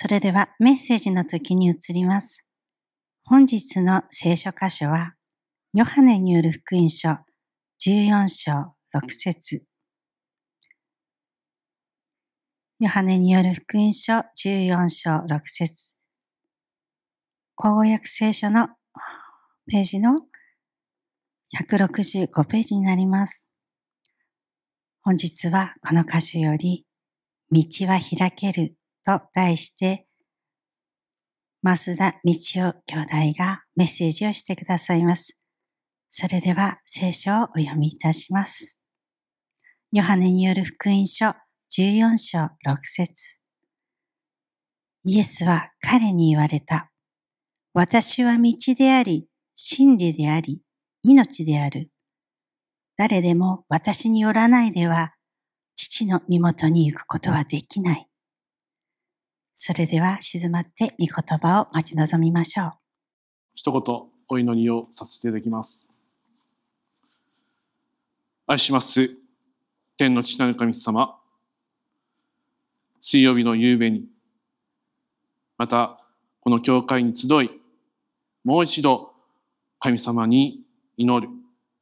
それではメッセージの時に移ります。本日の聖書箇所は、ヨハネによる福音書14章6節ヨハネによる福音書14章6節口語訳聖書のページの165ページになります。本日はこの箇所より、道は開けると題して、増田道夫兄弟がメッセージをしてくださいます。それでは聖書をお読みいたします。ヨハネによる福音書14章6節イエスは彼に言われた。私は道であり、真理であり、命である。誰でも私によらないでは、父の身元に行くことはできない。それでは静まって御言葉を待ち望みましょう。一言お祈りをさせていただきます。愛します。天の父なる神様。水曜日の夕べに、またこの教会に集い、もう一度神様に祈る。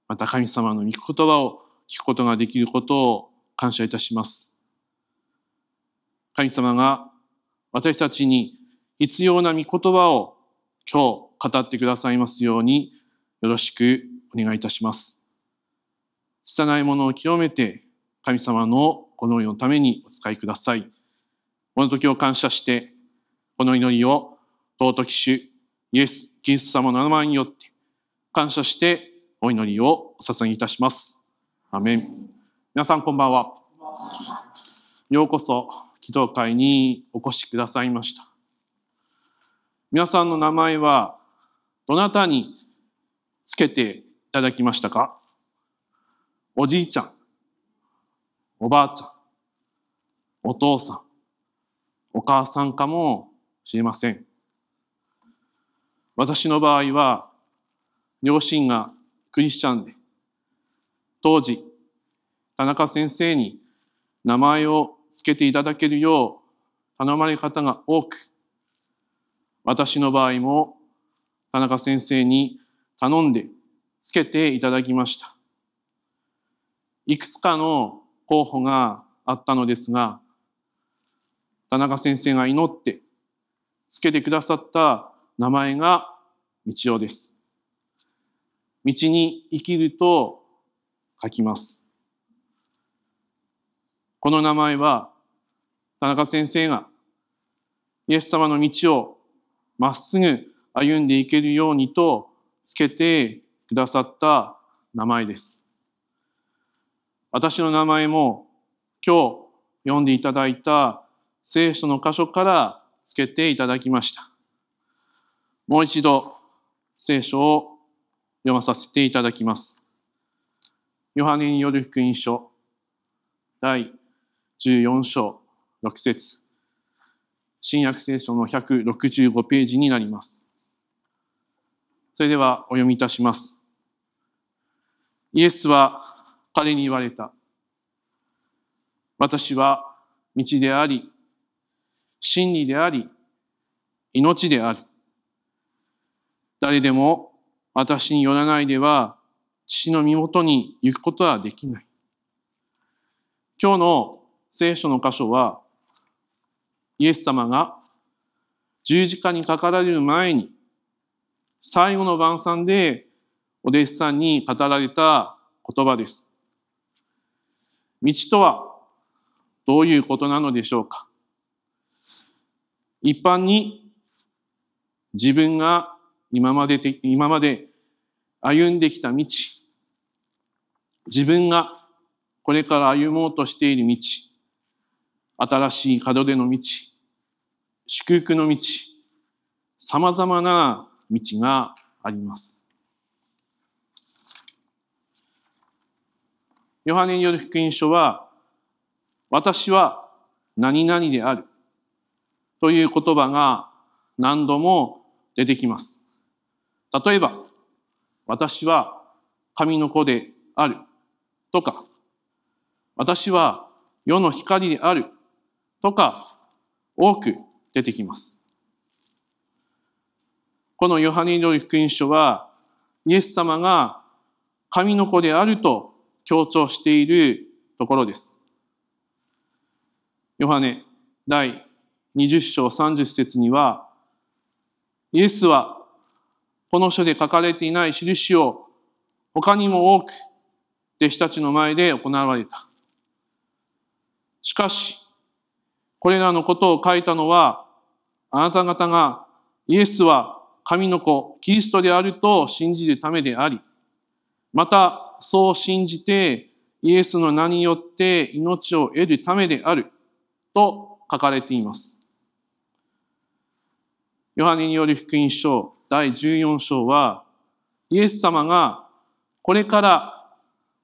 また神様の御言葉を聞くことができることを感謝いたします。神様が私たちに必要な御言葉を今日語ってくださいますようによろしくお願いいたします。拙いものを清めて神様のこの世のためにお使いください。この時を感謝して、この祈りを尊き主イエス・キリスト様の名前によって感謝してお祈りをお捧げいたします。アメン。皆さんこんばんは。ようこそ祈祷会にお越しくださいました。皆さんの名前はどなたにつけていただきましたか？おじいちゃん、おばあちゃん、お父さん、お母さんかもしれません。私の場合は、両親がクリスチャンで、当時、田中先生に名前をつけていただけるよう頼まれ方が多く、私の場合も田中先生に頼んでつけていただきました。いくつかの候補があったのですが、田中先生が祈ってつけてくださった名前が道夫です。道に生きると書きます。この名前は、田中先生がイエス様の道をまっすぐ歩んでいけるようにとつけてくださった名前です。私の名前も今日読んでいただいた聖書の箇所からつけていただきました。もう一度聖書を読まさせていただきます。ヨハネによる福音書第14章6節新約聖書の165ページになります。それではお読みいたします。イエスは彼に言われた。私は道であり、真理であり、命である。誰でも私によらないでは父の身元に行くことはできない。今日の聖書の箇所は、イエス様が十字架にかかられる前に、最後の晩餐でお弟子さんに語られた言葉です。道とはどういうことなのでしょうか一般に自分が今までで、今まで歩んできた道、自分がこれから歩もうとしている道、新しい門出の道、祝福の道、様々な道があります。ヨハネによる福音書は、私は何々であるという言葉が何度も出てきます。例えば、私は神の子であるとか、私は世の光であるとか多く出てきます。このヨハネによる福音書は、イエス様が神の子であると強調しているところです。ヨハネ第20章30節には、イエスはこの書で書かれていない印を他にも多く弟子たちの前で行われた。しかし、これらのことを書いたのは、あなた方がイエスは神の子、キリストであると信じるためであり、またそう信じてイエスの名によって命を得るためであると書かれています。ヨハネによる福音書第14章は、イエス様がこれから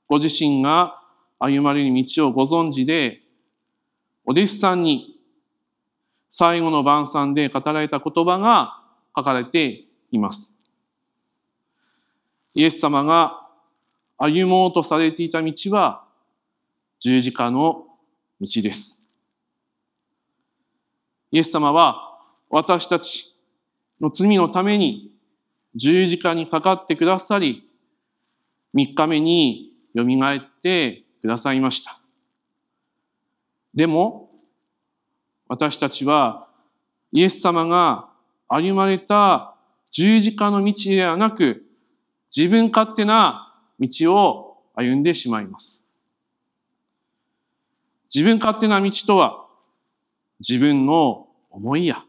ご自身が歩まれる道をご存知で、お弟子さんに最後の晩餐で語られた言葉が書かれています。イエス様が歩もうとされていた道は十字架の道です。イエス様は私たちの罪のために十字架にかかってくださり、三日目によみがえってくださいました。でも、私たちはイエス様が歩まれた十字架の道ではなく、自分勝手な道を歩んでしまいます。自分勝手な道とは、自分の思いや、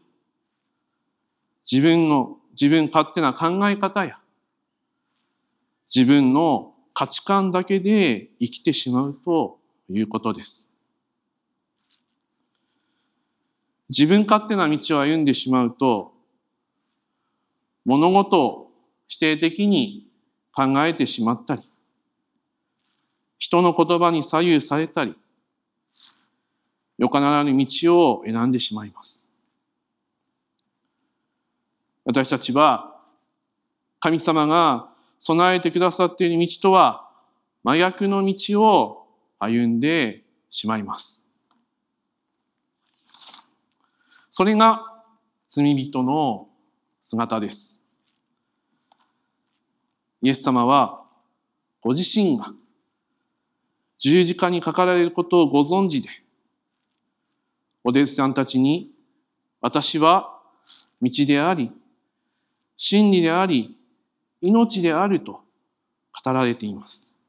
自分の、自分勝手な考え方や、自分の価値観だけで生きてしまうということです。自分勝手な道を歩んでしまうと、物事を否定的に考えてしまったり、人の言葉に左右されたり、よかならぬ道を選んでしまいます。私たちは、神様が備えてくださっている道とは、真逆の道を歩んでしまいます。それが罪人の姿です。イエス様はご自身が十字架にかかられることをご存知で、お弟子さんたちに私は道であり、真理であり、命であると語られています。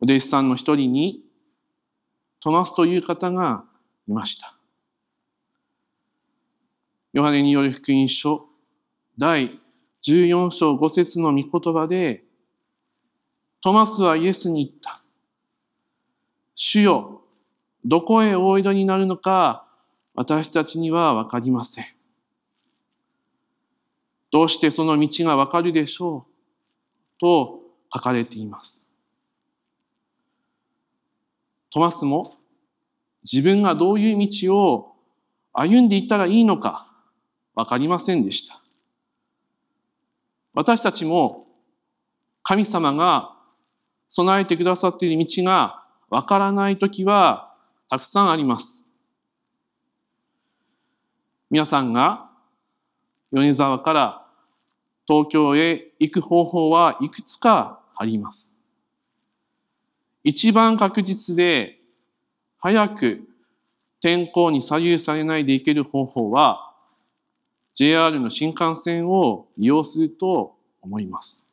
お弟子さんの一人にトマスという方がいました。ヨハネによる福音書第14章5節の御言葉で、トマスはイエスに言った。主よ、どこへおいどになるのか私たちにはわかりません。どうしてその道がわかるでしょうと書かれています。トマスも自分がどういう道を歩んでいったらいいのかわかりませんでした。私たちも神様が備えてくださっている道がわからないときはたくさんあります。皆さんが米沢から東京へ行く方法はいくつかあります。一番確実で早く天候に左右されないで行ける方法は JR の新幹線を利用すると思います。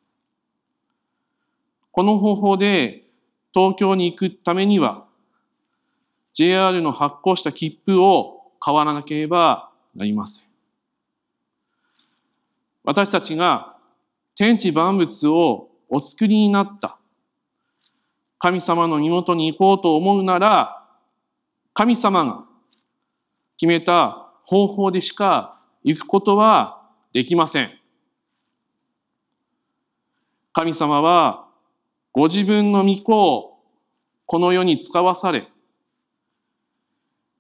この方法で東京に行くためには JR の発行した切符を買わらなければなりません。私たちが天地万物をお作りになった神様の身元に行こうと思うなら神様が決めた方法でしか行くことはできません。神様はご自分の御子をこの世に使わされ、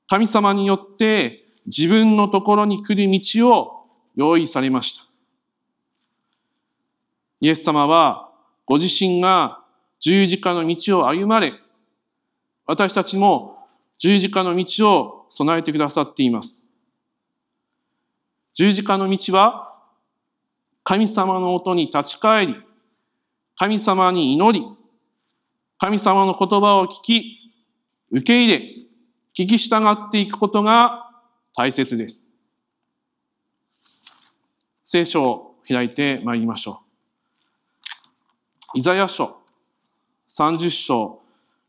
神様によって自分のところに来る道を用意されました。イエス様はご自身が十字架の道を歩まれ、私たちも十字架の道を備えてくださっています。十字架の道は、神様のもとに立ち返り、神様に祈り、神様の言葉を聞き、受け入れ、聞き従っていくことが大切です。聖書を開いてまいりましょう。イザヤ書30章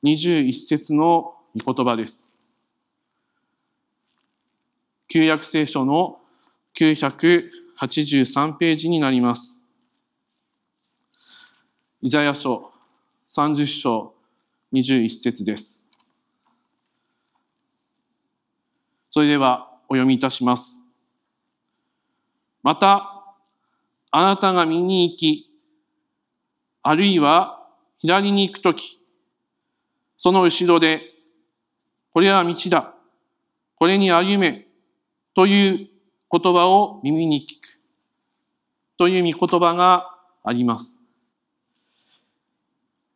21節の御言葉です。旧約聖書の983ページになります。イザヤ書30章21節です。それではお読みいたします。また、あなたが見に行き、あるいは左に行くとき、その後ろで、これは道だ、これに歩め、という言葉を耳に聞く、という御言葉があります。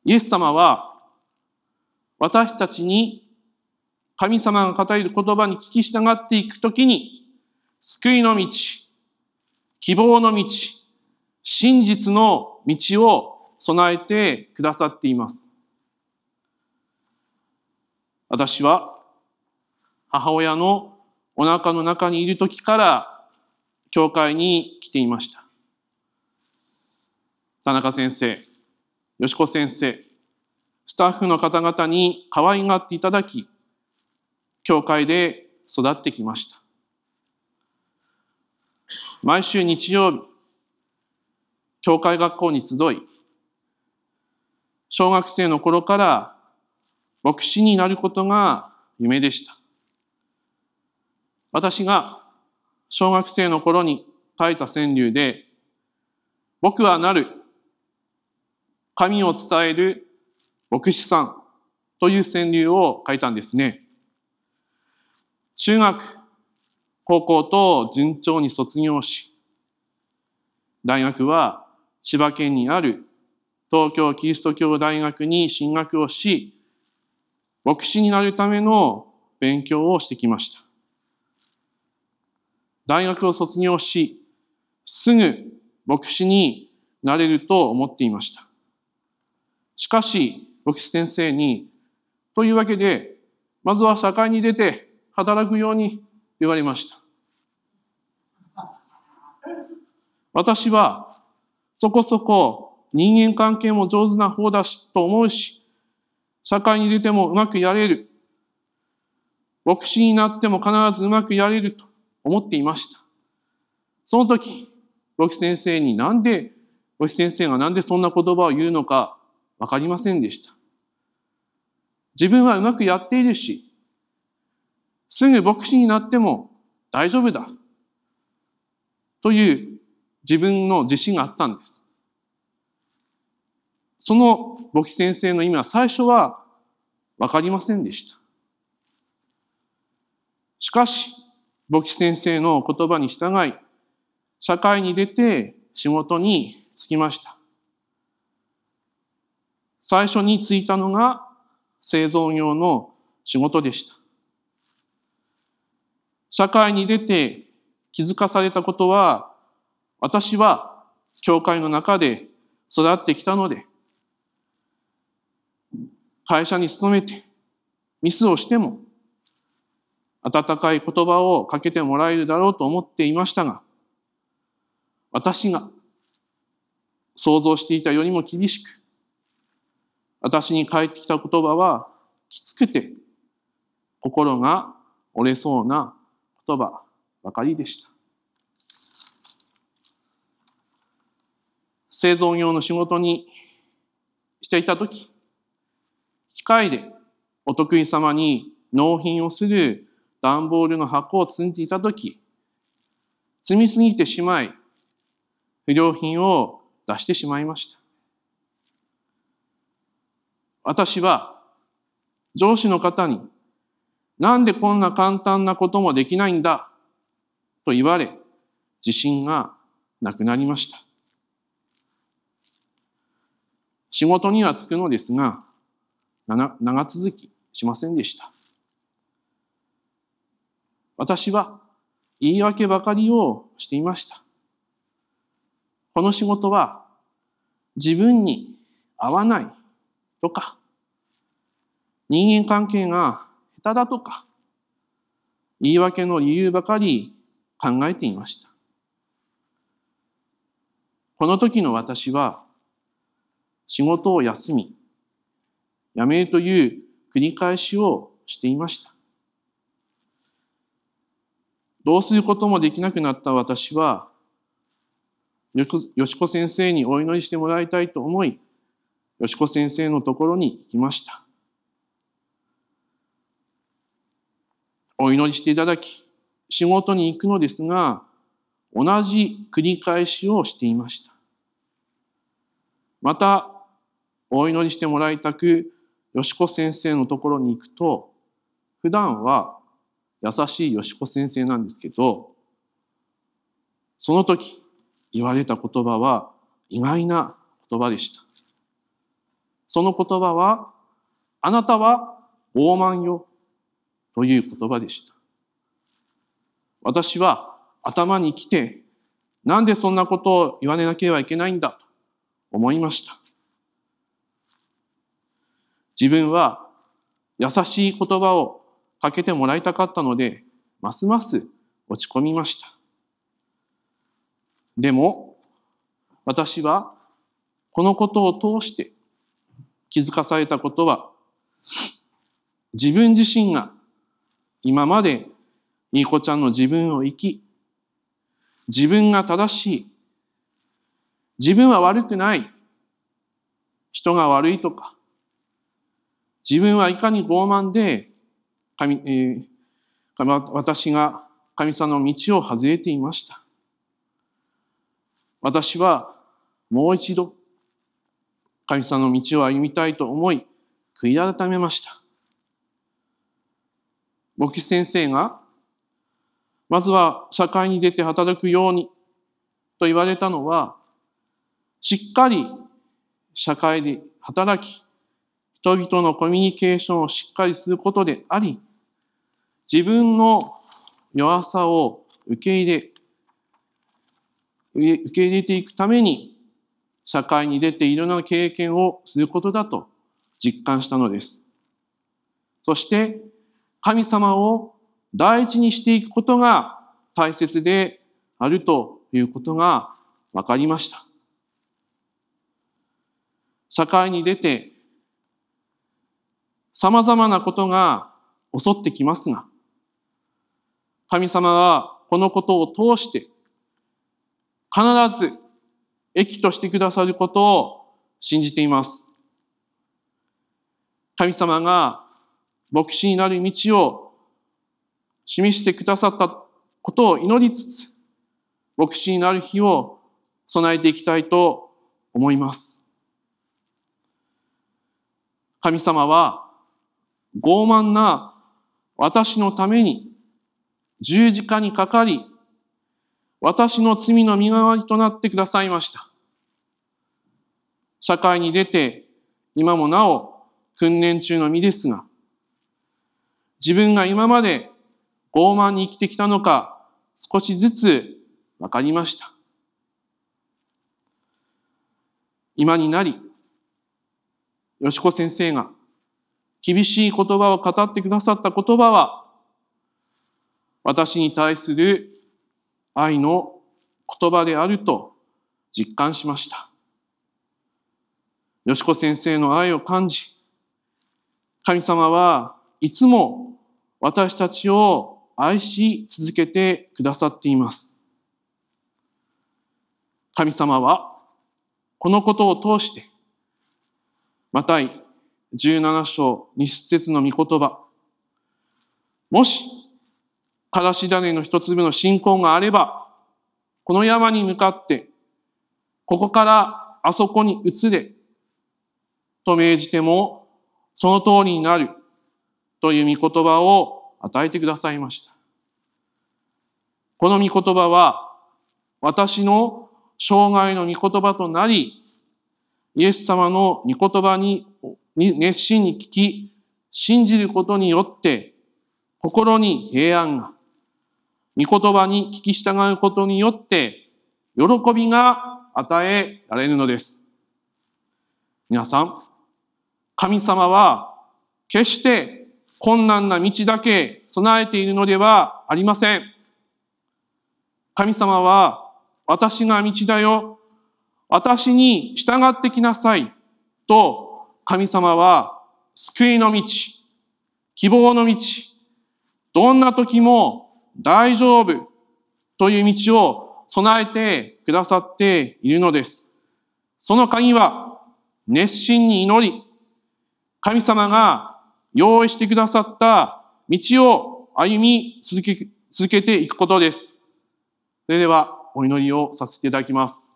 イエス様は、私たちに神様が語る言葉に聞き従っていくときに、救いの道、希望の道、真実の道を備えてくださっています。私は母親のお腹の中にいる時から教会に来ていました。田中先生、吉子先生、スタッフの方々に可愛がっていただき、教会で育ってきました。毎週日曜日、教会学校に集い、小学生の頃から牧師になることが夢でした。私が小学生の頃に書いた川柳で、僕はなる、神を伝える牧師さんという川柳を書いたんですね。中学、高校と順調に卒業し、大学は千葉県にある東京キリスト教大学に進学をし、牧師になるための勉強をしてきました。大学を卒業し、すぐ牧師になれると思っていました。しかし、牧師先生に、というわけで、まずは社会に出て働くように言われました。私はそこそこ人間関係も上手な方だしと思うし、社会に出てもうまくやれる。牧師になっても必ずうまくやれると思っていました。その時、牧師先生になんで、牧師先生がなんでそんな言葉を言うのかわかりませんでした。自分はうまくやっているし、すぐ牧師になっても大丈夫だ。という自分の自信があったんです。その牧師先生の意味は最初はわかりませんでした。しかし、牧師先生の言葉に従い、社会に出て仕事に就きました。最初に就いたのが製造業の仕事でした。社会に出て気づかされたことは、私は教会の中で育ってきたので、会社に勤めてミスをしても、温かい言葉をかけてもらえるだろうと思っていましたが、私が想像していたよりも厳しく、私に返ってきた言葉はきつくて、心が折れそうな言葉ばかりでした。製造業の仕事にしていたとき、機械でお得意様に納品をする段ボールの箱を積んでいたとき、積みすぎてしまい、不良品を出してしまいました。私は上司の方に、なんでこんな簡単なこともできないんだと言われ、自信がなくなりました。仕事には就くのですが、長続きしませんでした。私は言い訳ばかりをしていました。この仕事は自分に合わないとか、人間関係が下手だとか、言い訳の理由ばかり考えていました。この時の私は、仕事を休み、辞めるという繰り返しをしていました。どうすることもできなくなった私は、よしこ先生にお祈りしてもらいたいと思い、よしこ先生のところに行きました。お祈りしていただき、仕事に行くのですが、同じ繰り返しをしていました。また、お祈りしてもらいたく、よしこ先生のところに行くと、普段は優しいよしこ先生なんですけど、その時言われた言葉は意外な言葉でした。その言葉は、あなたは傲慢よという言葉でした。私は頭に来て、なんでそんなことを言われなければいけないんだと思いました。自分は優しい言葉をかけてもらいたかったので、ますます落ち込みました。でも、私はこのことを通して気づかされたことは、自分自身が今までいい子ちゃんの自分を生き、自分が正しい、自分は悪くない、人が悪いとか、自分はいかに傲慢で神、えー、私が神様の道を外れていました。私はもう一度神様の道を歩みたいと思い、悔い改めました。牧師先生が、まずは社会に出て働くようにと言われたのは、しっかり社会で働き、人々のコミュニケーションをしっかりすることであり、自分の弱さを受け入れ、受け入れていくために、社会に出ていろんな経験をすることだと実感したのです。そして、神様を第一にしていくことが大切であるということが分かりました。社会に出て様々なことが襲ってきますが、神様はこのことを通して必ず益としてくださることを信じています。神様が牧師になる道を示してくださったことを祈りつつ、牧師になる日を備えていきたいと思います。神様は傲慢な私のために十字架にかかり、私の罪の身代わりとなってくださいました。社会に出て、今もなお訓練中の身ですが、自分が今まで傲慢に生きてきたのか、少しずつ分かりました。今になり、よしこ先生が厳しい言葉を語ってくださった言葉は、私に対する愛の言葉であると実感しました。よしこ先生の愛を感じ、神様はいつも私たちを愛し続けてくださっています。神様はこのことを通して、またい17章2節の御言葉、もしからし種の一粒の信仰があれば、この山に向かって、ここからあそこに移れ、と命じても、その通りになる、という御言葉を与えてくださいました。この御言葉は、私の生涯の御言葉となり、イエス様の御言葉にに熱心に聞き、信じることによって、心に平安が、御言葉に聞き従うことによって、喜びが与えられるのです。皆さん、神様は決して困難な道だけ備えているのではありません。神様は私が道だよ。私に従ってきなさい。と神様は救いの道、希望の道、どんな時も大丈夫という道を備えてくださっているのです。その鍵は熱心に祈り、神様が用意してくださった道を歩み続け続けていくことです。それではお祈りをさせていただきます。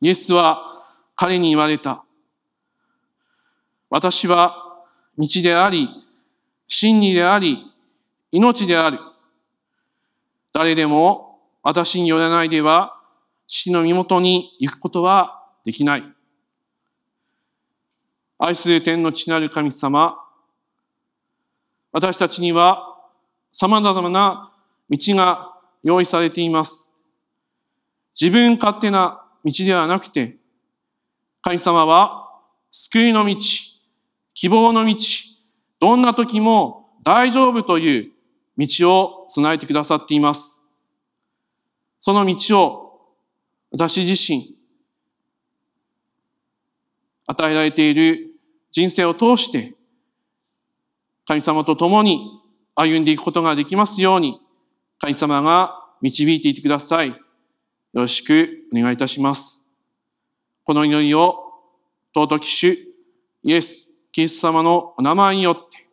イエスは彼に言われた。私は道であり、真理であり、命である。誰でも私によらないでは、父の身元に行くことはできない。愛する天の父なる神様、私たちには様々な道が用意されています。自分勝手な道ではなくて、神様は救いの道、希望の道、どんな時も大丈夫という道を備えてくださっています。その道を私自身、与えられている人生を通して、神様と共に歩んでいくことができますように、神様が導いていてください。よろしくお願いいたします。この祈りを尊き主、イエス、キリスト様のお名前によって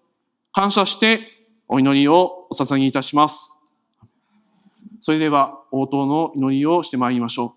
感謝してお祈りをお捧げいたします。それでは応答の祈りをしてまいりましょう。